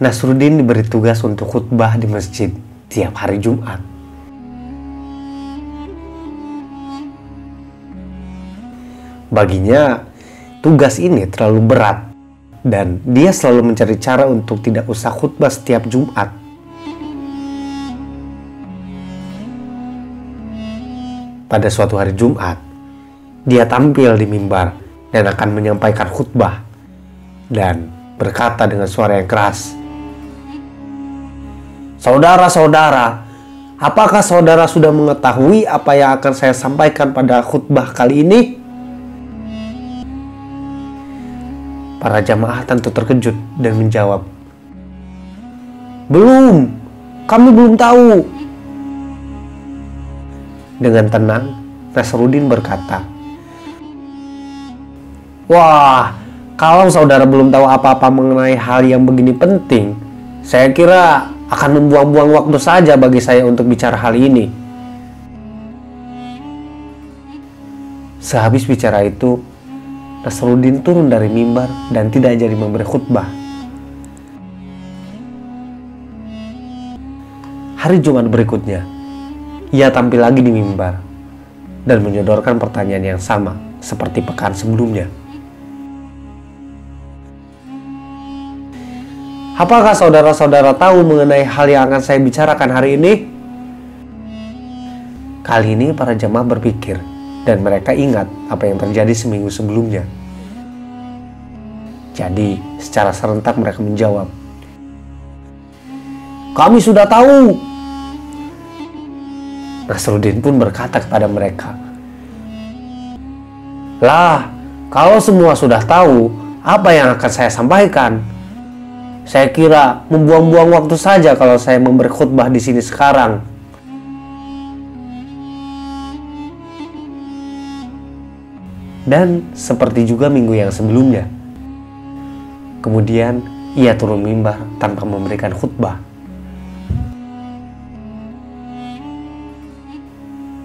Nasruddin diberi tugas untuk khutbah di masjid tiap hari Jumat. Baginya, tugas ini terlalu berat dan dia selalu mencari cara untuk tidak usah khutbah setiap Jumat. Pada suatu hari Jumat, dia tampil di mimbar dan akan menyampaikan khutbah dan berkata dengan suara yang keras, Saudara-saudara, apakah saudara sudah mengetahui apa yang akan saya sampaikan pada khutbah kali ini? Para jamaah tentu terkejut dan menjawab, "Belum, kami belum tahu." Dengan tenang, Nasruddin berkata, "Wah, kalau saudara belum tahu apa-apa mengenai hal yang begini penting, saya kira akan membuang-buang waktu saja bagi saya untuk bicara hal ini. Sehabis bicara itu, Nasruddin turun dari mimbar dan tidak jadi memberi khutbah. Hari Jumat berikutnya, ia tampil lagi di mimbar dan menyodorkan pertanyaan yang sama seperti pekan sebelumnya. Apakah saudara-saudara tahu mengenai hal yang akan saya bicarakan hari ini? Kali ini para jemaah berpikir dan mereka ingat apa yang terjadi seminggu sebelumnya. Jadi, secara serentak mereka menjawab, "Kami sudah tahu." Nasruddin pun berkata kepada mereka, "Lah, kalau semua sudah tahu, apa yang akan saya sampaikan?" Saya kira membuang-buang waktu saja kalau saya memberi khutbah di sini sekarang. Dan seperti juga minggu yang sebelumnya. Kemudian ia turun mimbar tanpa memberikan khutbah.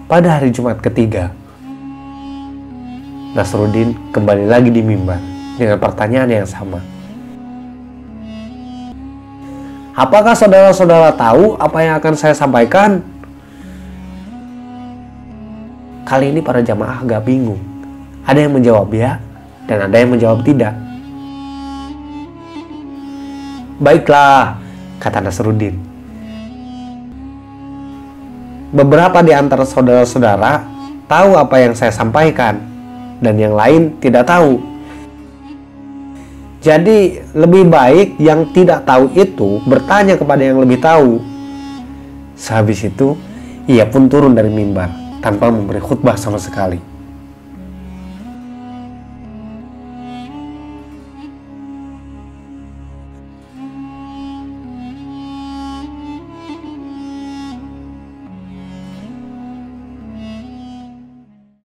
Pada hari Jumat ketiga, Nasruddin kembali lagi di mimbar dengan pertanyaan yang sama. Apakah saudara-saudara tahu apa yang akan saya sampaikan? Kali ini para jamaah agak bingung. Ada yang menjawab ya, dan ada yang menjawab tidak. Baiklah, kata Nasruddin. Beberapa di antara saudara-saudara tahu apa yang saya sampaikan, dan yang lain tidak tahu. Jadi lebih baik yang tidak tahu itu bertanya kepada yang lebih tahu. Sehabis itu, ia pun turun dari mimbar tanpa memberi khutbah sama sekali.